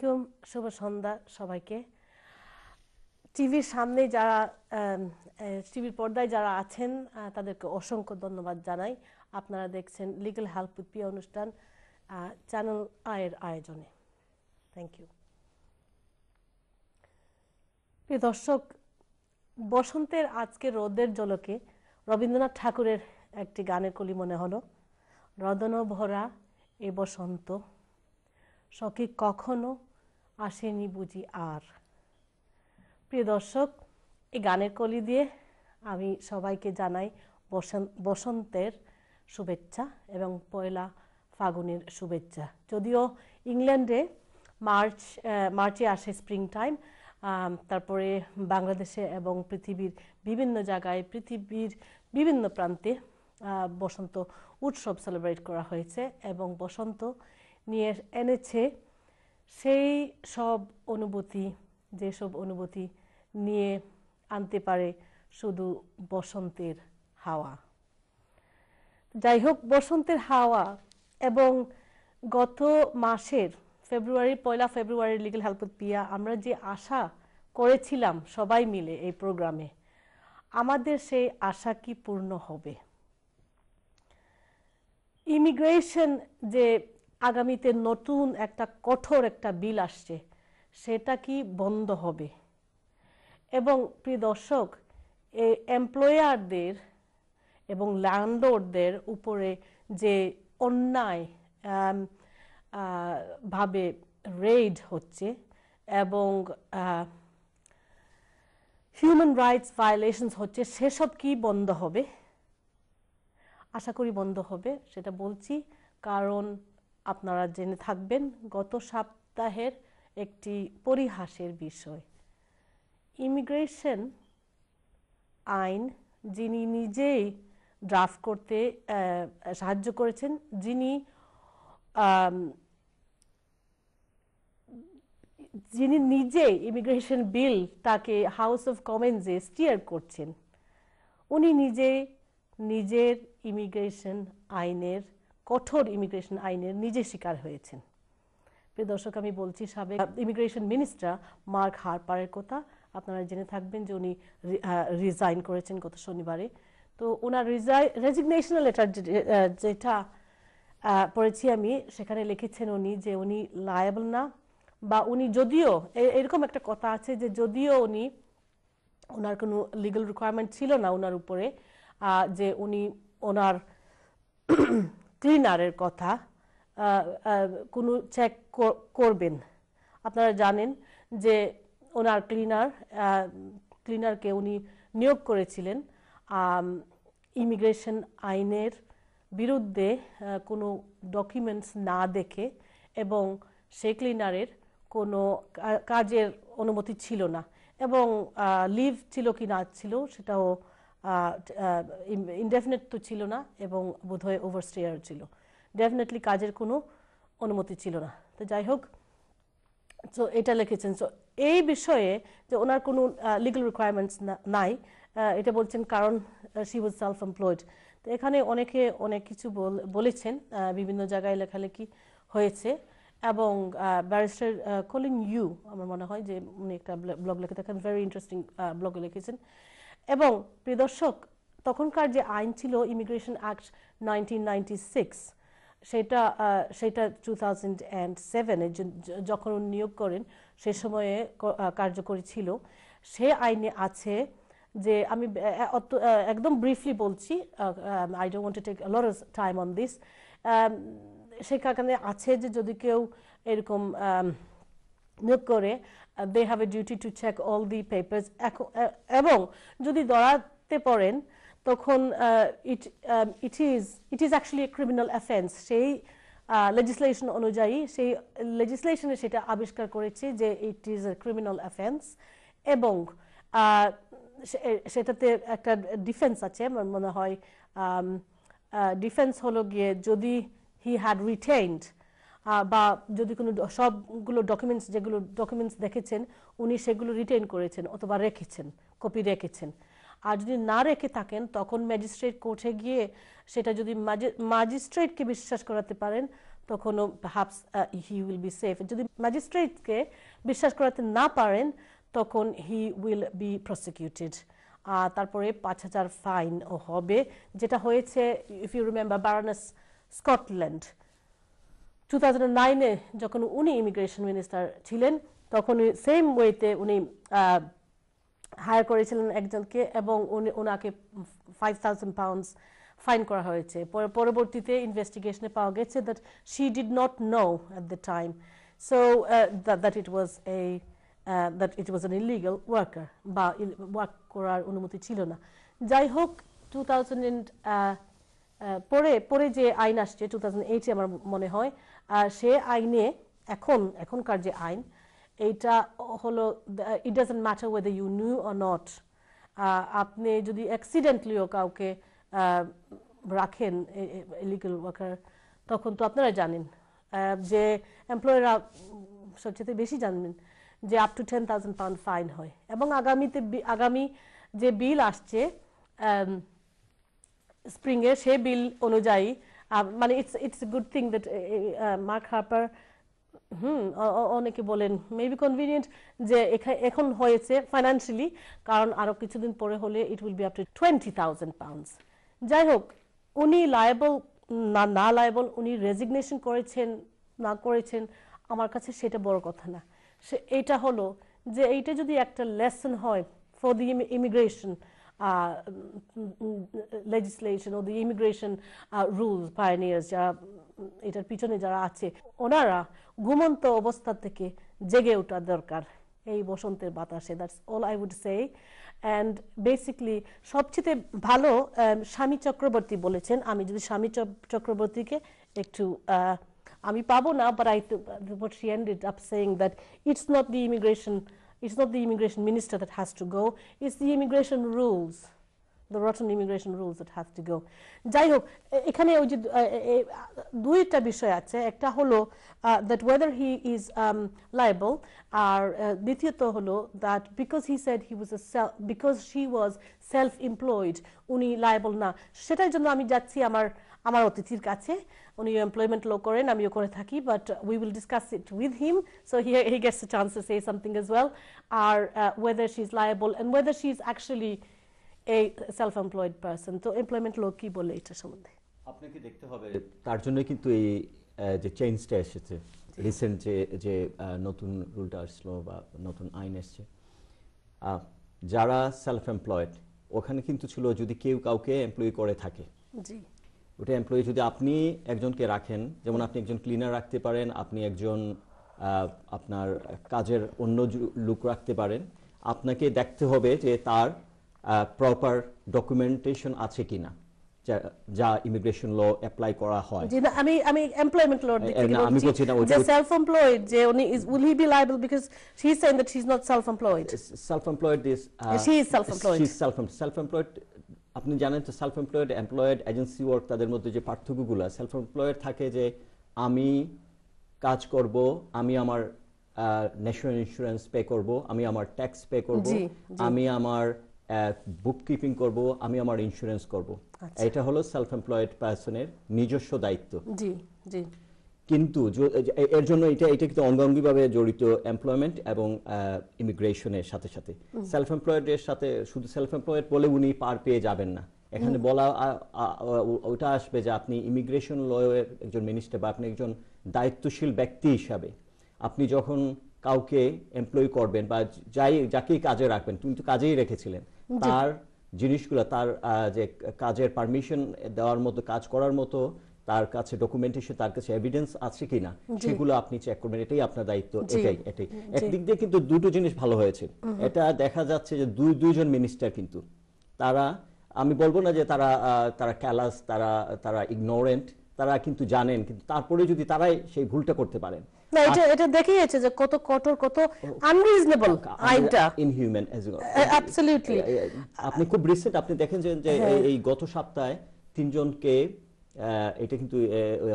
আলাইকুম, শুভ সন্ধ্যা সবাইকে। টিভির সামনে যারা টিভির পর্দায় যারা আছেন তাদেরকে অসংখ্য ধন্যবাদ জানাই। আপনারা দেখছেন লিগ্যাল হেল্প উইথ পিয়া অনুষ্ঠান চ্যানেল আয়ের আয়োজনে। থ্যাংক ইউ প্রিয় দর্শক, বসন্তের আজকে রোদের জলকে রবীন্দ্রনাথ ঠাকুরের একটি গানের কলি মনে হলো রদন ভরা এ বসন্ত, সখী কখনো আসেনি বুঝি আর। প্রিয় দর্শক, এই গানের কলি দিয়ে আমি সবাইকে জানাই বসন্ত বসন্তের শুভেচ্ছা এবং পয়লা ফাগুনের শুভেচ্ছা। যদিও ইংল্যান্ডে মার্চ মার্চে আসে স্প্রিং টাইম তারপরে বাংলাদেশে এবং পৃথিবীর বিভিন্ন জায়গায় পৃথিবীর বিভিন্ন প্রান্তে বসন্ত উৎসব সেলিব্রেট করা হয়েছে এবং বসন্ত নিয়ে এনেছে সেই সব অনুভূতি যেসব অনুভূতি নিয়ে আনতে পারে শুধু বসন্তের হাওয়া। যাই হোক, বসন্তের হাওয়া এবং গত মাসের ফেব্রুয়ারি, পয়লা ফেব্রুয়ারি লিগেল হেল্প পিয়া আমরা যে আশা করেছিলাম সবাই মিলে এই প্রোগ্রামে, আমাদের সেই আশা কি পূর্ণ হবে? ইমিগ্রেশন যে আগামীতে নতুন একটা কঠোর একটা বিল আসছে, সেটা কি বন্ধ হবে? এবং প্রিয় দর্শক এই এমপ্লয়ারদের এবং ল্যান্ডলোডদের উপরে যে অন্যায় ভাবে রেড হচ্ছে এবং হিউম্যান রাইটস ভায়োলেশনস হচ্ছে, সেসব কি বন্ধ হবে? আশা করি বন্ধ হবে, সেটা বলছি। কারণ আপনারা জেনে থাকবেন গত সপ্তাহের একটি পরিহাসের বিষয়। ইমিগ্রেশন আইন যিনি নিজেই ড্রাফট করতে সাহায্য করেছেন, যিনি যিনি নিজে ইমিগ্রেশন বিল তাকে হাউস অফ কমেন্সে স্টিয়ার করছেন, উনি নিজে নিজের ইমিগ্রেশন আইনের কঠোর ইমিগ্রেশন আইনের নিজে শিকার হয়েছেন। প্রিয় দর্শক, আমি বলছি, সাবেক ইমিগ্রেশন মিনিস্টার মার্ক হারপারের কথা। আপনারা জেনে থাকবেন যে উনি রিজাইন করেছেন গত শনিবারে। তো ওনার রিজাই, রেজিগনেশনাল লেটার যেটা পড়েছি আমি, সেখানে লিখেছেন উনি যে উনি লায়াবল না, বা উনি যদিও এরকম একটা কথা আছে যে যদিও উনি ওনার কোনো লিগাল রিকোয়ারমেন্ট ছিল না ওনার উপরে যে উনি ওনার ক্লিনারের কথা কোনো চেক করবেন। আপনারা জানেন যে ওনার ক্লিনার ক্লিনারকে উনি নিয়োগ করেছিলেন ইমিগ্রেশন আইনের বিরুদ্ধে কোনো ডকুমেন্টস না দেখে এবং সেই ক্লিনারের কোনো কাজের অনুমতি ছিল না এবং লিভ ছিল কি না ছিল সেটাও ইনডেফিনেট তো ছিল না এবং বোধহয় ওভারস্টেয়ার ছিল। ডেফিনেটলি কাজের কোনো অনুমতি ছিল না। তো যাই হোক সো এটা লিখেছেন। সো এই বিষয়ে যে ওনার কোনো লিগাল রিকোয়ারমেন্টস নাই এটা বলছেন কারণ শি ওয়াজ সেলফ এমপ্লয়েড তো এখানে অনেকে অনেক কিছু বল- বলেছেন বিভিন্ন জায়গায় লেখালেখি হয়েছে এবং ব্যারিস্টার কলিং ইউ আমার মনে হয় যে উনি একটা ব্লগ লিখে থাকেন ভেরি ইন্টারেস্টিং ব্লগে লিখেছেন। এবং প্রিয় দর্শক তখনকার যে আইন ছিল ইমিগ্রেশন অ্যাক্ট নাইনটিন সেটা সেটা টু থাউজেন্ড অ্যান্ড যখন নিয়োগ করেন, সে সময়ে কার্যকরী ছিল। সে আইনে আছে যে আমি একদম ব্রিফলি বলছি I don't want to take of time on this সেখানে আছে যে যদি কেউ এরকম নিয়োগ করে they have a duty to check all the papers এবং যদি ধরাতে পড়েন, তখন it it is it is actually a criminal offence সেই লেজিসলেশন অনুযায়ী, সেই লেজিসলেশনে সেটা আবিষ্কার করেছে যে ইট ইজ এ ক্রিমিনাল অ্যাফেন্স এবং সে- সেটাতে একটা ডিফেন্স আছে, আমার মনে হয় ডিফেন্স হলো গিয়ে যদি হি হ্যাড রিটেইনড বা যদি কোনো সবগুলো ডকুমেন্টস যেগুলো ডকুমেন্টস দেখেছেন, উনি সেগুলো রিটেন করেছেন অথবা রেখেছেন কপি রেখেছেন। আর যদি না রেখে থাকেন, তখন ম্যাজিস্ট্রেট কোর্টে গিয়ে সেটা যদি ম্যাজিস্ট্রেটকে বিশ্বাস করাতে পারেন, তখনও হাফস হি উইল বি সেফ যদি ম্যাজিস্ট্রেটকে বিশ্বাস করাতে না পারেন, তখন হি উইল বি প্রসিকিউটেড আর তারপরে পাঁচ হাজার ফাইন হবে। যেটা হয়েছে if you remember Baroness Scotland two thousand নাইনে যখন উনি ইমিগ্রেশন মিনিস্টার ছিলেন, তখন সেম ওয়েতে উনি হায়ার করেছিলেন একজনকে এবং উনি ওনাকে ফাইভ থাউজেন্ড পাউন্ডস ফাইন করা হয়েছে। পরবর্তীতে ইনভেস্টিগেশনে পাওয়া গেছে that she did not know at the time so that it was a that it was an illegal worker বা ওয়ার্ক করার অনুমতি ছিল না। যাই হোক টু থাউজেন্ড পরে পরে যে আইন আসছে টু থাউজেন্ড এইটে আমার মনে হয় সে আইনে এখন, এখনকার যে আইন, এইটা হলো it doesn't matter whether you knew or not আপনি যদি অ্যাক্সিডেন্টলিও কাউকে রাখেন ইলিগাল ওয়ার্কার তখন তো আপনারা জানেন যে এমপ্লয়াররা সবচেয়ে বেশি জানবেন যে up to ten thousand pound fine হয়। এবং আগামীতে আগামী যে বিল আসছে স্প্রিংয়ের, সে বিল অনুযায়ী মানে it's it's good thing that Mark Harper hmm অনেকে বলেন মেবি কনভিনিয়েন্ট যে এখন হয়েছে ফাইন্যান্সিয়ালি কারণ আরও কিছুদিন পরে হলে it will be up to twenty thousand pounds যাই হোক, উনি লায়েবল না না লায়েবল উনি রেজিগনেশন করেছেন, না করেছেন, আমার কাছে সেটা বড় কথা না। সে, এইটা হলো যে এইটা যদি একটা লেসন হয় for the immigration legislation or the immigration uh, rules pioneers যারা এটার পিছনে যারা আছে ওনারা ঘুমন্ত অবস্থা থেকে জেগে ওঠা দরকার এই বসন্তের বাতাসে। That's all I would say and basically সবচেয়ে ভালো স্বামী চক্রবর্তী বলেছেন। আমি যদি স্বামী চক্রবর্তীকে একটু আমি পাবো না but I what she ended up saying that it's not the immigration it's not the immigration minister that has to go. It's the immigration rules the rotten immigration rules that have to go যাই হোক এখানে ওই যে দুইটা বিষয় আছে একটা হলো that whether he is um, liable আর দ্বিতীয়ত হলো that because he said he was a self because she was self employed উনি liable না সেটার জন্য আমি যাচ্ছি আমার আমার অতিথির কাছে উনি এমপ্লয়মেন্ট লো করেন আমিও করে থাকি but we will discuss it with him so he he gets a chance to say something as well আর whether she is liable and whether she is actually a self-employed person. তো employment law কি বলে এটা সম্বন্ধে? আপনাকে দেখতে হবে। তার জন্য কিন্তু এই যে চেঞ্জটা এসেছে রিসেন্ট যে যে নতুন রুলটা আসলো বা নতুন আইন এসছে যারা সেলফ এমপ্লয়েড ওখানে কিন্তু ছিল যদি কেউ কাউকে এমপ্লয়ি করে থাকে। জি। ওটা এমপ্লয়ি যদি আপনি একজনকে রাখেন যেমন আপনি একজন ক্লিনার রাখতে পারেন আপনি একজন আপনার কাজের অন্য লুক রাখতে পারেন আপনাকে দেখতে হবে যে তার প্রপার ডকুমেন্টেশন আছে কিনা যা ইমিগ্রেশন ল অ্যাপ্লাই করা হয়। জি না আমি আমি এমপ্লয়মেন্ট ল দিক থেকে আমি বলছি না যে সেলফ এমপ্লয়েড যে উনি is will he be liable because she is saying that she is not self employed self employed is she is self employed she is self self employed আপনি জানেন তো self employed employed agency work তাদের মধ্যে যে পার্থক্যগুলো self employed থাকে যে আমি কাজ করব আমি আমার ন্যাশনাল ইন্স্যুরেন্স পে করব আমি আমার ট্যাক্স পে করব আমি আমার বুক কিপিং করব আমি আমার ইন্স্যুরেন্স করব। এটা হলো সেলফ এমপ্লয়েড পার্সনের নিজস্ব দায়িত্ব। জি জি। কিন্তু এর জন্য এটা এটা কিন্তু অঙ্গাঙ্গিভাবে জড়িত এমপ্লয়মেন্ট এবং ইমিগ্রেশনের সাথে সাথে। সেলফ এমপ্লয়েডের সাথে শুধু সেলফ এমপ্লয়েড বলে উনি পার পেয়ে যাবেন না। এখানে বলা ওটা আসবে যে আপনি ইমিগ্রেশন লয়ের একজন মিনিস্টার বা আপনি একজন দায়িত্বশীল ব্যক্তি হিসাবে আপনি যখন কাউকে এমপ্লয় করবেন বা যাই যাকেই কাজে রাখবেন তুমি তো কাজেই রেখেছিলেন তার জিনিসগুলো তার যে কাজের পারমিশন দেওয়ার মতো কাজ করার মতো তার কাছে ডকুমেন্টেশন তার কাছে এভিডেন্স আছে কিনা সেগুলো আপনি চেক করবেন। এটাই আপনার দায়িত্ব এটাই এটাই। একদিক দিয়ে কিন্তু দুটো জিনিস ভালো হয়েছে। এটা দেখা যাচ্ছে যে দুই দুইজন মিনিস্টার কিন্তু তারা আমি বলব না যে তারা তারা ক্যালাস তারা তারা ইগনোরেন্ট তারা কিন্তু জানেন কিন্তু তারপরে যদি তারাই সেই ভুলটা করতে পারেন না এটা এটা দেখিয়েছে যে কত কঠোর কত আনরিজনেবল আইনটা। ইনহিউম্যান অ্যাজ অ্যাবসলিউটলি আপনি খুব রিসেন্ট আপনি দেখেন যে এই গত সপ্তাহে তিনজনকে এটা কিন্তু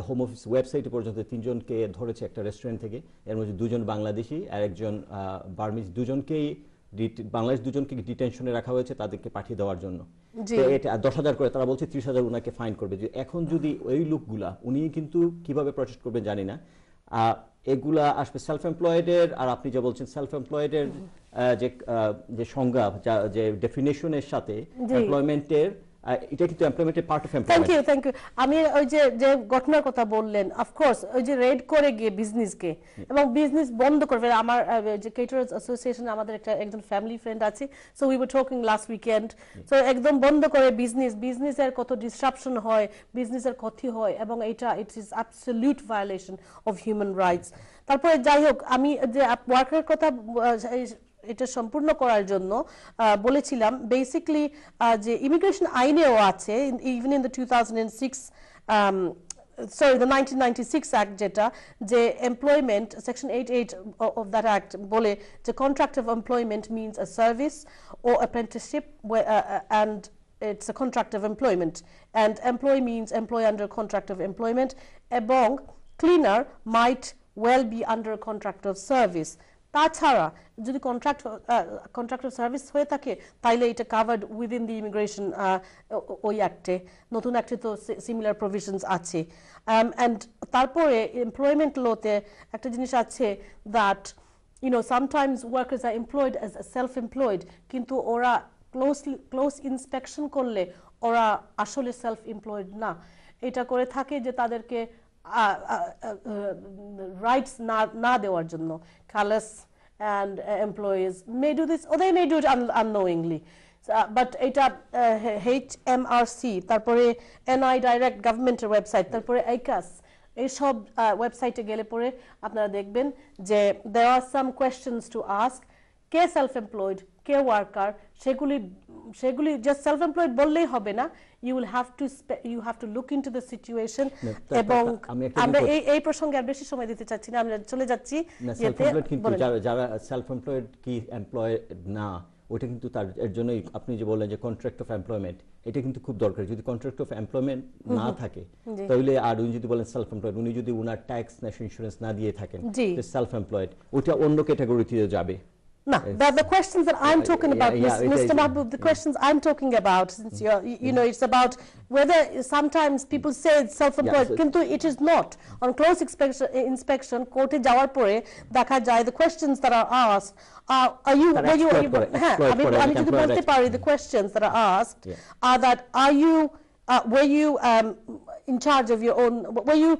হোম অফিস ওয়েবসাইটে পর্যন্ত তিনজনকে ধরেছে একটা রেস্টুরেন্ট থেকে। এর মধ্যে দুজন বাংলাদেশি আর একজন বার্মিজ দুজনকেই বাংলাদেশ দুজনকে ডিটেনশনে রাখা হয়েছে তাদেরকে পাঠিয়ে দেওয়ার জন্য। এটা দশ হাজার করে তারা বলছে ত্রিশ হাজার উনাকে ফাইন করবে। যে এখন যদি ওই লোকগুলা উনি কিন্তু কীভাবে প্রটেস্ট করবেন জানি না। এগুলা আসবে সেলফ এমপ্লয়েডের আর আপনি যা বলছেন সেলফ এমপ্লয়েডের যে যে সংজ্ঞা যা- যে ডেফিনেশনের সাথে। এমপ্লয়মেন্টের এটা কিন্তু এমপ্লয়মেন্টের part of thank employment you thank you আমি ওই যে যে ঘটনার কথা বললেন অফকোর্স ওই যে রেড করে গিয়ে বিজনেসকে এবং বিজনেস বন্ধ করবে আমার যে কেটার্স অ্যাসোসিয়েশন আমাদের একটা একজন ফ্যামিলি ফ্রেন্ড আছে so we were talking last weekend so একদম বন্ধ করে বিজনেস বিজনেসের কত ডিসরাপশন হয় বিজনেসের ক্ষতি হয় এবং এটা it is absolute violation of human rights তারপরে যাই হোক আমি যে ওয়ার্কের কথা এটা সম্পূর্ণ করার জন্য আহ, বলেছিলাম বেসিকলি যে ইমিগ্রেশন আইনেও আছে even in the two thousand six sorry the nineteen ninety six act যেটা যে employment section eight eight of that act বলে যে contract of employment means a service or apprenticeship and it's a contract of employment. And employee means employee under contract of employment এবং cleaner might well be under a contract of service. তাছাড়া যদি contract contract service হয়ে থাকে, তাইলে এটা covered within the immigration ওই অ্যাক্টে নতুন অ্যাক্টে তো সিমিলার প্রভিশনস আছে। অ্যান্ড তারপরে এমপ্লয়মেন্ট লোতে একটা জিনিস আছে that you know, sometimes workers are employed as self-employed, কিন্তু ওরা ক্লোজলি ক্লোজ ইন্সপেকশন করলে ওরা আসলে সেলফ এমপ্লয়েড না। এটা করে থাকে যে তাদেরকে রাইটস না না দেওয়ার জন্য Kalash and employees may do this or they may do it unknowingly but এটা এইচ এম আর সি তারপরে এনআই ডাইরেক্ট গভর্নমেন্টের ওয়েবসাইট তারপরে এইকাস এইসব ওয়েবসাইটে গেলে পরে আপনারা দেখবেন যে there are some questions to ask K self employed কে ওয়ার্কার সেগুলি সেগুলি জাস্ট সেলফ এমপ্লয়েড বললেই হবে না। You will have to you have to look into the situation এবং আমরা এই এই প্রসঙ্গে আর বেশি সময় দিতে চাচ্ছি না। আমরা চলে যাচ্ছি। যারা সেলফ এমপ্লয়েড কি এমপ্লয়েড না ওটা কিন্তু তার এর জন্যই আপনি যে বললেন যে কন্ট্রাক্ট অফ এমপ্লয়মেন্ট এটা কিন্তু খুব দরকার। যদি কন্ট্রাক্ট অফ এমপ্লয়মেন্ট না থাকে তাহলে আর উনি যদি বলেন সেলফ এমপ্লয়েড উনি যদি উনার ট্যাক্স ন্যাশনাল ইন্স্যুরেন্স না দিয়ে থাকেন। সেলফ এমপ্লয়েড ওটা অন্য ক্যাটাগরিতে যাবে। No, the, the questions that I'm Yeah, talking yeah, about, yeah, Mr. it Mr. is. Mahbub, the questions I'm talking about, since you're, you, you know, it's about whether sometimes people say it's self-employed, so- কিন্তু it is not. On close inspection, inspection, কোর্টে যাওয়ার পরে দেখা যায় the questions that are asked are, are you, তারা were you, exploit করে, হ্যাঁ, exploit আমি করে, আমি like যদি employer বলতে exploit. পারি the questions that are asked Yeah. are that are you, uh, were you um, in charge of your own, were you,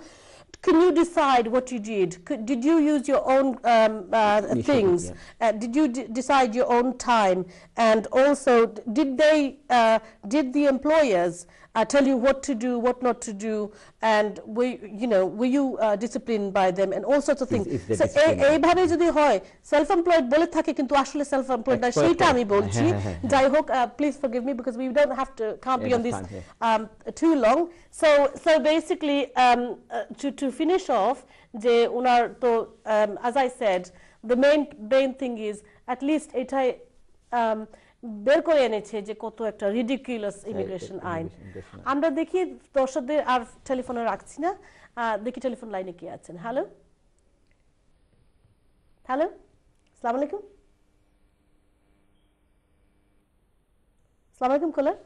can you decide what you did? Could, did you use your own um, uh, things? yeah. Uh, did you d- decide your own time? And also, did they, uh, did the employers uh, tell you what to do, what not to do, and were you- you know were you uh, disciplined by them, and all sorts of things. if they're So disciplined, yeah. এইভাবে যদি হয় self employed বলে থাকে কিন্তু আসলে self employed না Exploit সেইটা করে। আমি বলছি হ্যাঁ, হ্যাঁ, হ্যাঁ। যাই হোক please forgive me because we don't have to can't be Yeah, on this that's fine, um, too long. So, so basically, um, uh, to, to finish off, যে উনার তো um, as I said, the main main thing is at least এটাই um, বের করে এনেছে যে কত একটা রিডিকুলাস ইমিগ্রেশন আইন। আমরা দেখি দর্শকদের আর টেলিফোনে রাখছি না। দেখি টেলিফোন লাইনে কে আছেন। হ্যালো হ্যালো আসসালামু আলাইকুম আসসালামু আলাইকুম কলার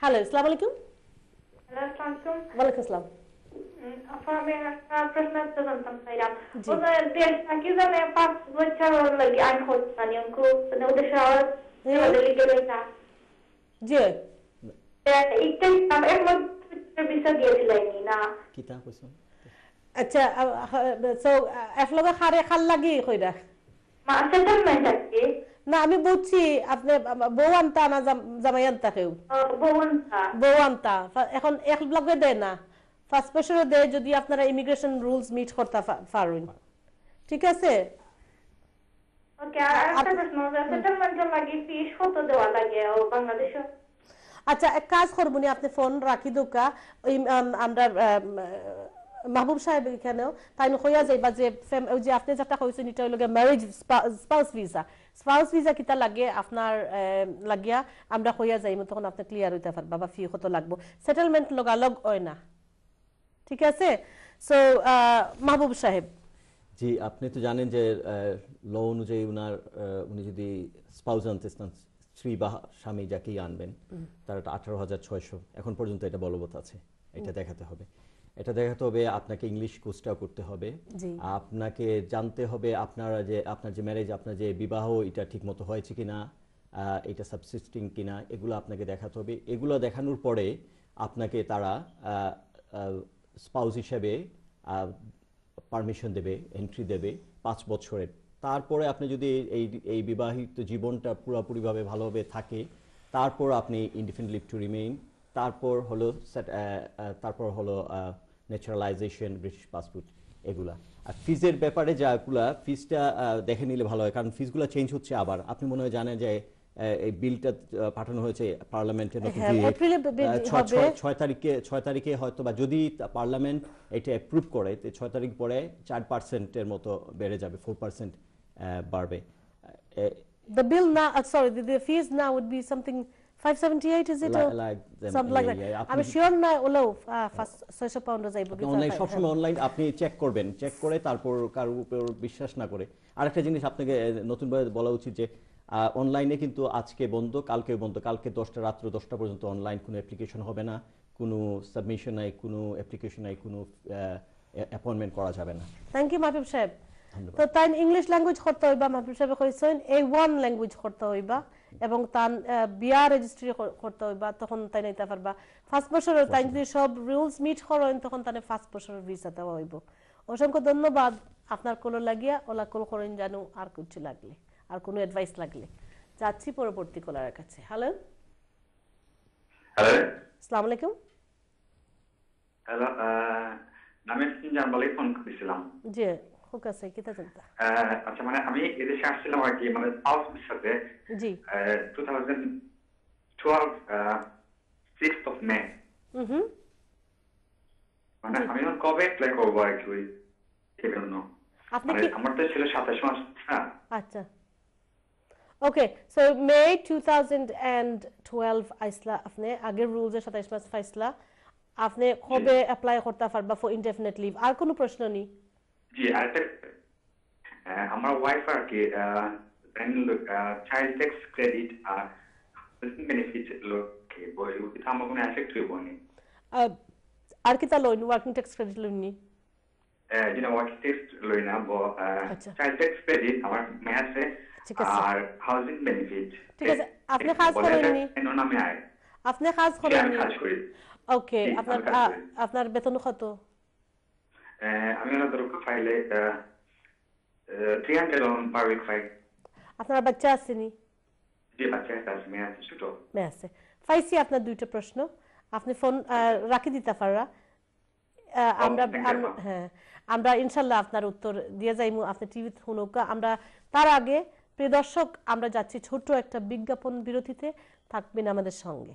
হ্যালো আসসালামু আলাইকুম ওয়ালাইকুম আসসালাম মানে আচ্ছা একলগে খারে খাল লাগি না আমি বুঝছি আপনি বউ আনতা না জাম- জামাই আনতা কেউ বউ আনতা এখন এক লগে দেয় না ফার্স্ট বছরে দেয় যদি আপনারা ইমিগ্রেশন রুলস মিট করতে পারেন। ঠিক আছে? লাগে লাগে আচ্ছা এক কাজ করবনি আপনি ফোন রাখি দোকা। ওই আমরা আম, মাহবুব সাহেব এখানেও। তাই হইয়া যাইবা যে যে আপনি যেটা কইছেন এটা হইল marriage spouse visa spouse visa কিতা লাগে আপনার লাগিয়া আমরা হইয়া যাইম তখন আপনি ক্লিয়ার হইতে পারবা বা ফি কত লাগবো। সেটেলমেন্ট লগালগ হয় না। ঠিক আছে? সো মাহবুব সাহেব। জি আপনি তো জানেন যে ল অনুযায়ী উনার উনি যদি স্পাউজ আনতে চান স্ত্রী বা স্বামী যাকেই আনবেন তার আঠারো হাজার ছয়শো। এখন পর্যন্ত এটা বলবৎ আছে এটা দেখাতে হবে। এটা দেখাতে হবে আপনাকে ইংলিশ কোর্সটাও করতে হবে। আপনাকে জানতে হবে আপনারা যে আপনার যে ম্যারেজ আপনার যে বিবাহ এটা ঠিক মতো হয়েছে কিনা এটা সাবসিস্টিং কিনা এগুলো আপনাকে দেখাতে হবে। এগুলো দেখানোর পরে আপনাকে তারা স্পাউস হিসেবে পারমিশন দেবে এন্ট্রি দেবে পাঁচ বছরের। তারপরে আপনি যদি এই এই বিবাহিত জীবনটা পুরোপুরিভাবে ভালোভাবে থাকে, তারপর আপনি ইন্ডিপেন্ডেন্ট লিভ টু রিমেইন তারপর হলো তারপর হলো ন্যাচারালাইজেশন ব্রিটিশ পাসপোর্ট এগুলা। আর ফিজের ব্যাপারে যাগুলা ফিজটা দেখে নিলে ভালো হয়, কারণ ফিজগুলো চেঞ্জ হচ্ছে আবার। আপনি মনে হয় জানেন যে এই বিলটা পাঠানো হয়েছে পার্লামেন্টের নতুন হ্যাঁ, ছয়- তারিখে ছয় তারিখে হয়তো বা যদি পার্লামেন্ট এটা অ্যাপ্রুভ করে তো ছয় তারিখ পরে চার পার্সেন্টের মতো বেড়ে যাবে ফোর পার্সেন্ট বাড়বে। The bill now, uh, sorry, the, the fees now would be something 578, is it? Li- or like them, something like that. yeah, yeah, আমি আপনি- শিওর না ওলাও ফার্স্ট ছয়শো পাউন্ড যাইব অনলাইন সবসময় অনলাইন আপনি চেক করবেন চেক করে তারপর কারোর উপর বিশ্বাস না করে। আরেকটা জিনিস আপনাকে আহ, নতুনভাবে বলা উচিত যে অনলাইনে কিন্তু আজকে বন্ধ কালকে বন্ধ। কালকে দশটা রাত্র দশটা পর্যন্ত অনলাইন কোনো অ্যাপ্লিকেশন হবে না। কোনো সাবমিশন নাই কোনো অ্যাপ্লিকেশন নাই কোনো অ্যাপয়েন্টমেন্ট করা যাবে না। থ্যাংক ইউ মাহবুব সাহেব। তো তাই ইংলিশ ল্যাঙ্গুয়েজ করতে হইবা মাহবুব সাহেব কইছেন এই ওয়ান ল্যাঙ্গুয়েজ করতে হইবা এবং তার বিয়া রেজিস্ট্রি করতে হইবা তখন তাই নাইতে পারবা। ফার্স্ট বছরের তাই যদি সব রুলস মিট করেন তখন তাহলে ফার্স্ট বছরের ভিসা দেওয়া হইব। অসংখ্য ধন্যবাদ। আপনার কোলো লাগিয়া ওলা কোল করেন জানু আর কিছু লাগলে। আর কোনো অ্যাডভাইস লাগলে। যাচ্ছি পরবর্তী কোলারের কাছে। হ্যালো হ্যালো আসসালামু আলাইকুম। হ্যালো আমি জানবালে ফোন করেছিলাম। জি হুক আছে কিতা চিন্তা আহ, আচ্ছা মানে আমি এদেশে আসছিলাম আর কি মানে পাউস সাথে জি। Two thousand twelve six of May hmm. মানে আমি কবে অ্যাপ্লাই করব আর কি ওই জন্য আপনি মানে আমার তো ছিল সাতাশ মাস হ্যাঁ আচ্ছা। ওকে সো মে 2012 আইসলা আপনি আগের রুলস এর 27 মাস ফাইসলা আপনি কবে অ্যাপ্লাই করতে পারবা ফর ইনডেফিনিট লিভ আর কোনো প্রশ্ন নেই? জি আরেকটা আমার ওয়াইফ আর কি চাইল্ড ট্যাক্স ক্রেডিট আর বেনিফিট লোকে বই ওটা আমার কোনো এফেক্ট হইব নি? আর কি তা loan working tax credit loan নি? you know, work লই না। চাইল্ড ট্যাক্স ক্রেডিট আমার মেয়াছে ঠিক আছে। আর হাউজিং বেনিফিট ঠিক আছে, আপনি কাজ করেননি? এন নামে আয় আপনি কাজ করেন আমি কাজ করি ওকে আপনার বেতন কত Eh, আমি ওনার দরকার ফাইলে three hundred on per week file আপনার বাচ্চা আসেনি যে বাচ্চা আছে মেয়ে আছে ছোট মে আছে ফাইসি আপনার দুইটা প্রশ্ন আপনি ফোন রাখি দিতে পাররা আমরা। হ্যাঁ আমরা ইনশাল্লাহ আপনার উত্তর দিয়ে যাইমু আপনি টিভিতে শুনুকা আমরা তার আগে প্রিয় দর্শক আমরা যাচ্ছি ছোট্ট একটা বিজ্ঞাপন বিরতিতে। থাকবেন আমাদের সঙ্গে।